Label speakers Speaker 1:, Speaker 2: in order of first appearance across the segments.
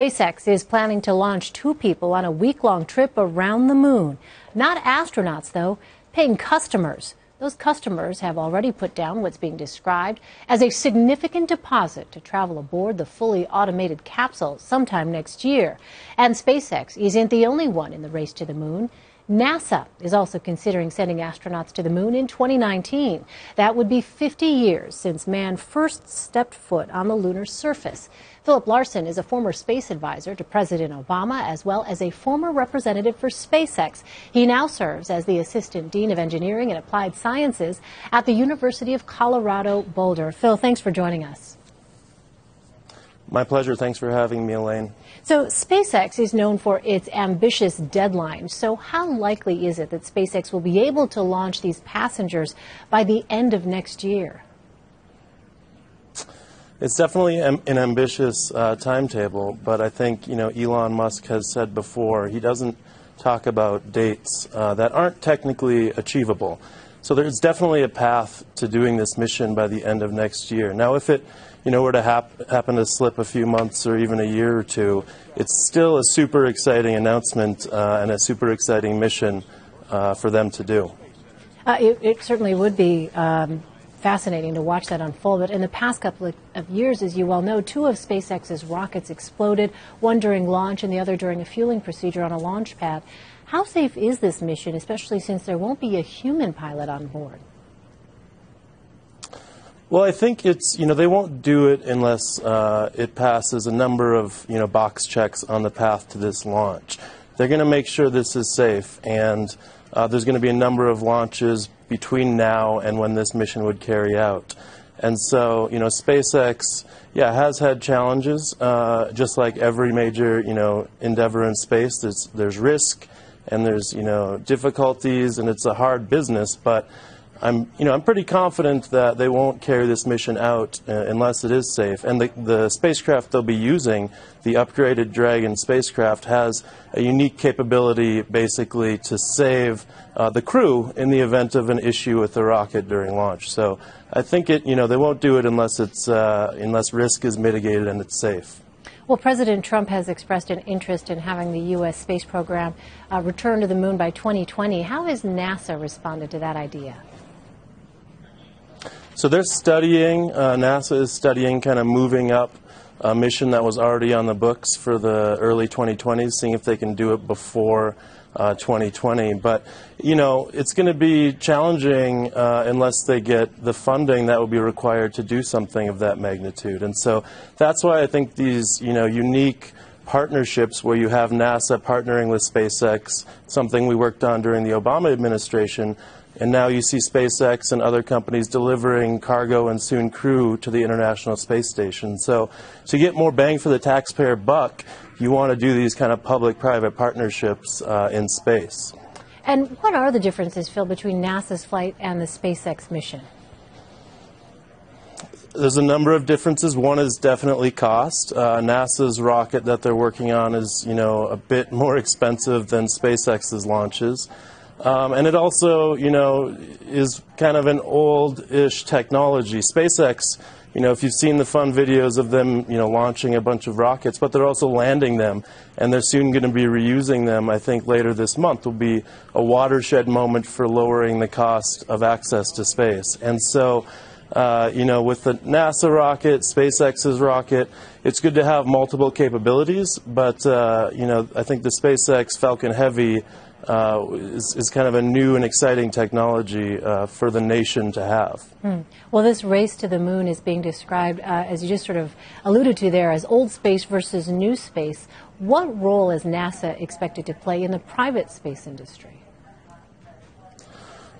Speaker 1: SpaceX is planning to launch two people on a week long trip around the moon. Not astronauts, though, paying customers. Those customers have already put down what's being described as a significant deposit to travel aboard the fully automated capsule sometime next year. And SpaceX isn't the only one in the race to the moon. NASA is also considering sending astronauts to the moon in 2019. That would be 50 years since man first stepped foot on the lunar surface. Phillip Larson is a former space advisor to President Obama, as well as a former representative for SpaceX. He now serves as the Assistant Dean of Engineering and Applied Sciences at the University of Colorado Boulder. Phil, thanks for joining us.
Speaker 2: My pleasure. Thanks for having me, Elaine.
Speaker 1: So, SpaceX is known for its ambitious deadline. So, how likely is it that SpaceX will be able to launch these passengers by the end of next year?
Speaker 2: It's definitely an ambitious uh, timetable, but I think you know Elon Musk has said before he doesn't talk about dates uh, that aren't technically achievable. So there's definitely a path to doing this mission by the end of next year. Now, if it you know, were to hap- happen to slip a few months or even a year or two, it's still a super exciting announcement uh, and a super exciting mission uh, for them to do.
Speaker 1: Uh, it, it, certainly would be um, fascinating to watch that unfold. But in the past couple of years, as you well know, two of SpaceX's rockets exploded, one during launch and the other during a fueling procedure on a launch pad. How safe is this mission, especially since there won't be a human pilot on board?
Speaker 2: Well, I think it's, you know, they won't do it unless uh, it passes a number of, you know, box checks on the path to this launch. They're going to make sure this is safe, and uh, there's going to be a number of launches between now and when this mission would carry out. And so, you know, SpaceX, yeah, has had challenges, uh, just like every major, you know, endeavor in space. There's, there's risk and there's, you know, difficulties, and it's a hard business, but I'm, you know, I'm pretty confident that they won't carry this mission out uh, unless it is safe. And the, the spacecraft they'll be using, the upgraded Dragon spacecraft, has a unique capability basically to save uh, the crew in the event of an issue with the rocket during launch. So I think it, you know, they won't do it unless it's, uh, unless risk is mitigated and it's safe.
Speaker 1: Well, President Trump has expressed an interest in having the U.S. space program uh, return to the moon by 2020. How has NASA responded to that idea?
Speaker 2: So they're studying, uh, NASA is studying kind of moving up a mission that was already on the books for the early 2020s, seeing if they can do it before uh, 2020. But, you know, it's going to be challenging uh, unless they get the funding that would be required to do something of that magnitude. And so that's why I think these, you know, unique partnerships where you have NASA partnering with SpaceX, something we worked on during the Obama administration, and now you see SpaceX and other companies delivering cargo and soon crew to the International Space Station. So to get more bang for the taxpayer buck, you want to do these kind of public-private partnerships uh, in space.
Speaker 1: And what are the differences, Phil, between NASA's flight and the SpaceX mission?
Speaker 2: There's a number of differences. One is definitely cost. Uh, NASA's rocket that they're working on is, you know, a bit more expensive than SpaceX's launches. Um, and it also, you know, is kind of an old-ish technology. SpaceX, you know, if you've seen the fun videos of them, you know, launching a bunch of rockets, but they're also landing them, and they're soon going to be reusing them. I think later this month will be a watershed moment for lowering the cost of access to space. And so, uh, you know, with the NASA rocket, SpaceX's rocket, it's good to have multiple capabilities, but, uh, you know, I think the SpaceX Falcon Heavy uh, is, is, kind of a new and exciting technology uh, for the nation to have.
Speaker 1: Hmm. Well, this race to the moon is being described, uh, as you just sort of alluded to there, as old space versus new space. What role is NASA expected to play in the private space industry?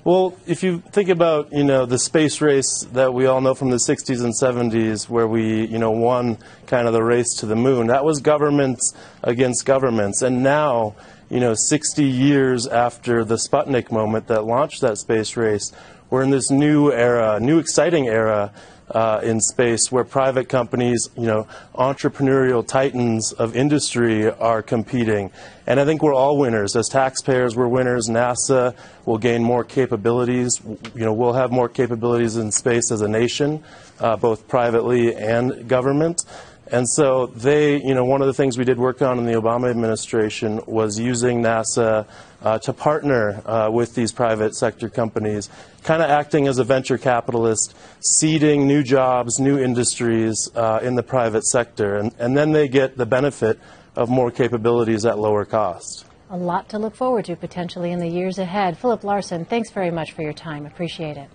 Speaker 2: Well, if you think about, you know, the space race that we all know from the 60s and 70s where we, you know, won kind of the race to the moon, that was governments against governments. And now, you know, 60 years after the Sputnik moment that launched that space race, we're in this new era, new exciting era uh, in space where private companies, you know, entrepreneurial titans of industry are competing. And I think we're all winners. As taxpayers, we're winners. NASA will gain more capabilities. You know, we'll have more capabilities in space as a nation, uh, both privately and government. And so they, you know, one of the things we did work on in the Obama administration was using NASA uh, to partner uh, with these private sector companies, kind of acting as a venture capitalist, seeding new jobs, new industries uh, in the private sector. And, and then they get the benefit of more capabilities at lower cost.
Speaker 1: A lot to look forward to potentially in the years ahead. Phillip Larson, thanks very much for your time. Appreciate it.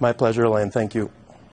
Speaker 2: My pleasure, Elaine. Thank you.